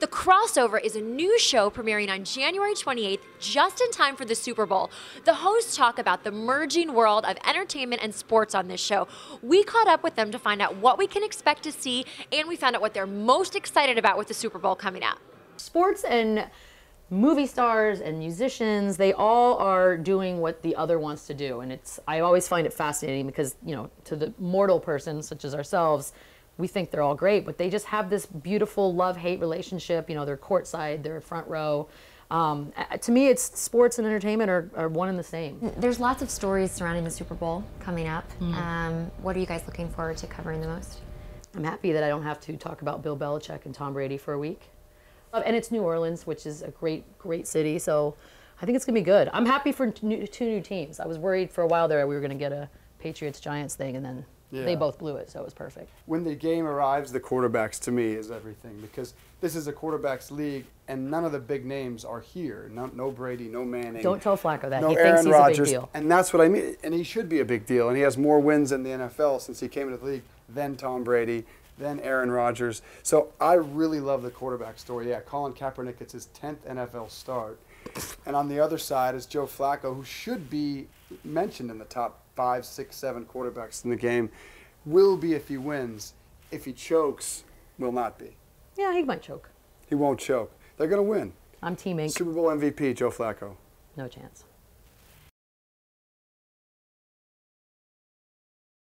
The Crossover is a new show premiering on January 28th, just in time for the Super Bowl. The hosts talk about the merging world of entertainment and sports on this show. We caught up with them to find out what we can expect to see, and we found out what they're most excited about with the Super Bowl coming up. Sports and movie stars and musicians, they all are doing what the other wants to do. And it's I always find it fascinating because, you know, to the mortal person such as ourselves, we think they're all great, but they just have this beautiful love-hate relationship. You know, they're courtside, they're front row. Um, to me, it's sports and entertainment are, are, one and the same. There's lots of stories surrounding the Super Bowl coming up. Mm. Um, what are you guys looking forward to covering the most? I'm happy that I don't have to talk about Bill Belichick and Tom Brady for a week. And it's New Orleans, which is a great, great city. So I think it's going to be good. I'm happy for new, two new teams. I was worried for a while there we were going to get a Patriots Giants thing, and then yeah. they both blew it, so it was perfect. When the game arrives, the quarterbacks to me is everything because this is a quarterbacks league, and none of the big names are here. No, no Brady, no Manning. Don't tell Flacco that. No he Aaron thinks he's Rodgers, a big deal. And that's what I mean. And he should be a big deal. And he has more wins in the NFL since he came into the league than Tom Brady than Aaron Rodgers. So I really love the quarterback story. Yeah, Colin Kaepernick gets his 10th NFL start. And on the other side is Joe Flacco, who should be mentioned in the top five, six, seven quarterbacks in the game. Will be if he wins. If he chokes, will not be. Yeah, he might choke. He won't choke. They're going to win. I'm teaming. Super Bowl MVP, Joe Flacco. No chance.